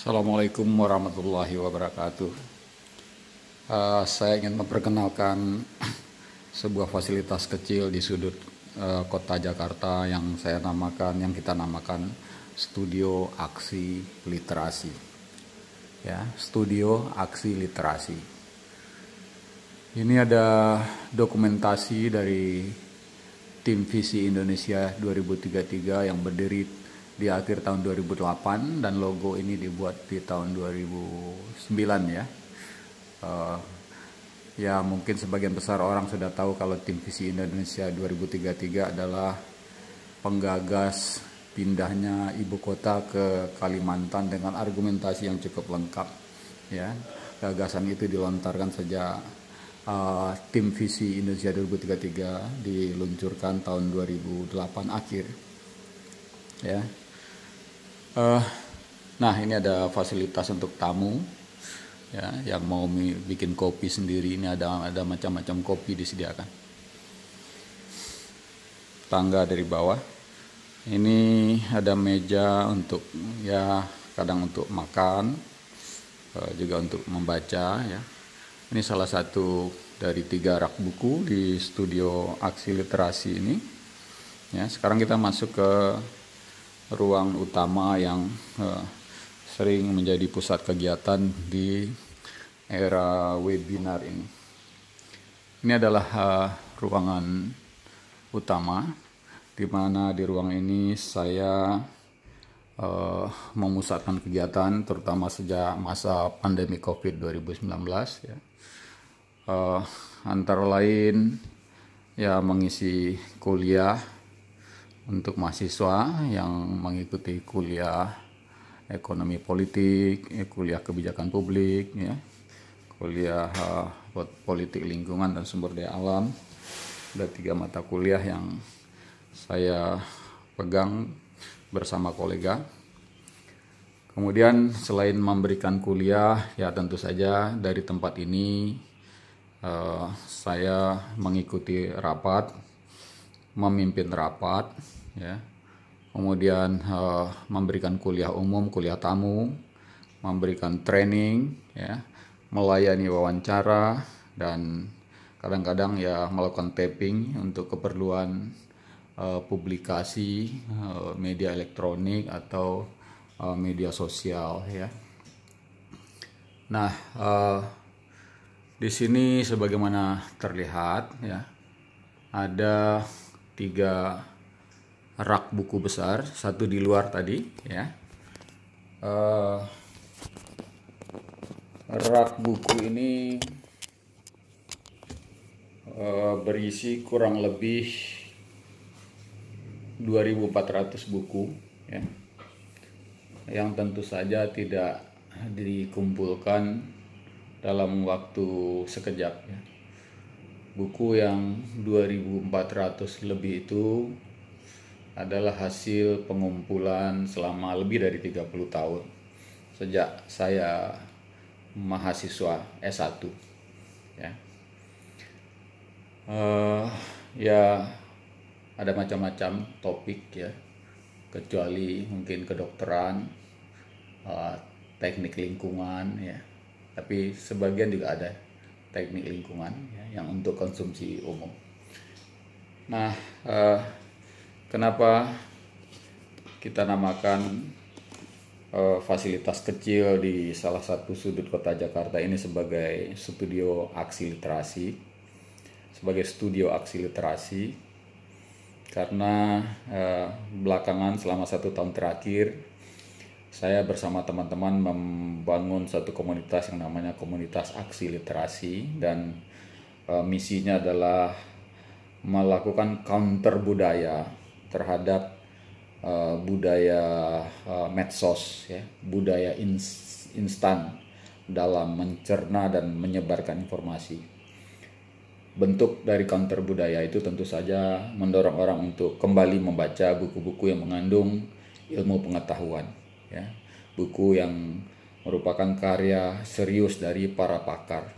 Assalamualaikum warahmatullahi wabarakatuh. Uh, saya ingin memperkenalkan sebuah fasilitas kecil di sudut uh, kota Jakarta yang saya namakan, yang kita namakan Studio Aksi Literasi. Ya, Studio Aksi Literasi. Ini ada dokumentasi dari tim Visi Indonesia 2033 yang berdiri di akhir tahun 2008 dan logo ini dibuat di tahun 2009 ya. Uh, ya mungkin sebagian besar orang sudah tahu kalau tim visi Indonesia 2033 adalah penggagas pindahnya ibu kota ke Kalimantan dengan argumentasi yang cukup lengkap ya. Gagasan itu dilontarkan sejak uh, tim visi Indonesia 2033 diluncurkan tahun 2008 akhir ya uh, nah ini ada fasilitas untuk tamu ya yang mau bikin kopi sendiri. Ini ada ada macam-macam kopi disediakan. Tangga dari bawah. Ini ada meja untuk ya kadang untuk makan eh, juga untuk membaca ya. Ini salah satu dari tiga rak buku di studio aksi literasi ini. Ya sekarang kita masuk ke ruang utama yang uh, sering menjadi pusat kegiatan di era webinar ini. Ini adalah uh, ruangan utama di mana di ruang ini saya uh, memusatkan kegiatan terutama sejak masa pandemi Covid 2019 ya. Uh, antara lain ya mengisi kuliah untuk mahasiswa yang mengikuti kuliah ekonomi politik, ya, kuliah kebijakan publik, ya, kuliah uh, politik lingkungan dan sumber daya alam. Ada tiga mata kuliah yang saya pegang bersama kolega. Kemudian selain memberikan kuliah, ya tentu saja dari tempat ini uh, saya mengikuti rapat, memimpin rapat, ya kemudian uh, memberikan kuliah umum, kuliah tamu, memberikan training, ya, melayani wawancara dan kadang-kadang ya melakukan taping untuk keperluan uh, publikasi uh, media elektronik atau uh, media sosial ya. Nah, uh, di sini sebagaimana terlihat ya ada tiga rak buku besar, satu di luar tadi ya. Uh, rak buku ini uh, berisi kurang lebih 2400 buku ya. Yang tentu saja tidak dikumpulkan dalam waktu sekejap ya. Buku yang 2400 lebih itu adalah hasil pengumpulan selama lebih dari 30 tahun sejak saya mahasiswa S1 ya. Uh, ya ada macam-macam topik ya. Kecuali mungkin kedokteran uh, teknik lingkungan ya. Tapi sebagian juga ada teknik lingkungan ya, yang untuk konsumsi umum. Nah uh, Kenapa kita namakan uh, fasilitas kecil di salah satu sudut kota Jakarta ini sebagai studio aksi literasi, sebagai studio aksi literasi, karena uh, belakangan selama satu tahun terakhir saya bersama teman-teman membangun satu komunitas yang namanya komunitas aksi literasi dan uh, misinya adalah melakukan counter budaya terhadap uh, budaya uh, medsos ya, budaya ins instan dalam mencerna dan menyebarkan informasi. Bentuk dari counter budaya itu tentu saja mendorong orang untuk kembali membaca buku-buku yang mengandung ilmu pengetahuan ya. Buku yang merupakan karya serius dari para pakar.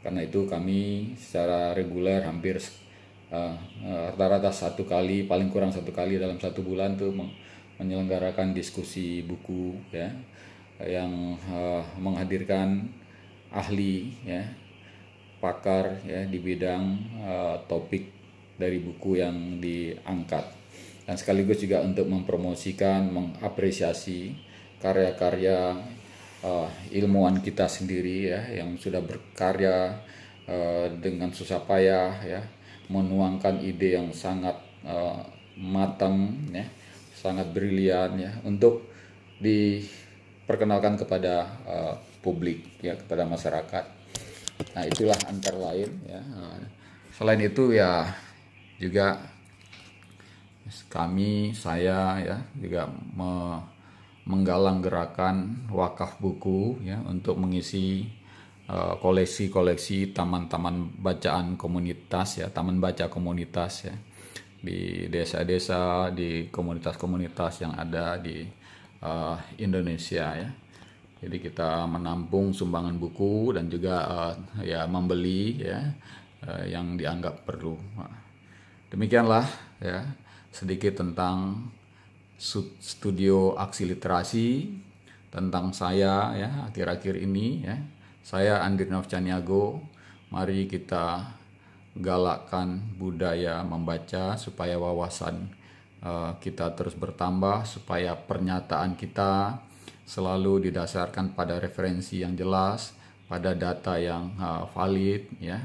Karena itu kami secara reguler hampir rata-rata uh, uh, satu kali paling kurang satu kali dalam satu bulan tuh menyelenggarakan diskusi buku ya. Yang uh, menghadirkan ahli ya pakar ya di bidang uh, topik dari buku yang diangkat. Dan sekaligus juga untuk mempromosikan mengapresiasi karya-karya uh, ilmuwan kita sendiri ya yang sudah berkarya uh, dengan susah payah ya menuangkan ide yang sangat uh, matang ya sangat brilian ya untuk diperkenalkan kepada uh, publik ya kepada masyarakat. Nah itulah antara lain ya. Selain itu ya juga kami saya ya juga me, menggalang gerakan wakaf buku ya untuk mengisi koleksi-koleksi taman-taman bacaan komunitas ya taman baca komunitas ya di desa-desa di komunitas-komunitas yang ada di uh, Indonesia ya. Jadi kita menampung sumbangan buku dan juga uh, ya membeli ya uh, yang dianggap perlu. Demikianlah ya sedikit tentang studio aksi literasi tentang saya ya akhir-akhir ini ya. Saya Andri Novcaniago. Mari kita galakkan budaya membaca supaya wawasan Eh, kita terus bertambah supaya pernyataan kita selalu didasarkan pada referensi yang jelas, pada data yang uh, valid, ya,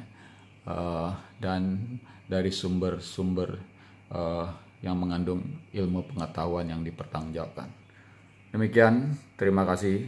uh, dan dari sumber-sumber uh, yang mengandung ilmu pengetahuan yang dipertanggungjawabkan. Demikian, terima kasih.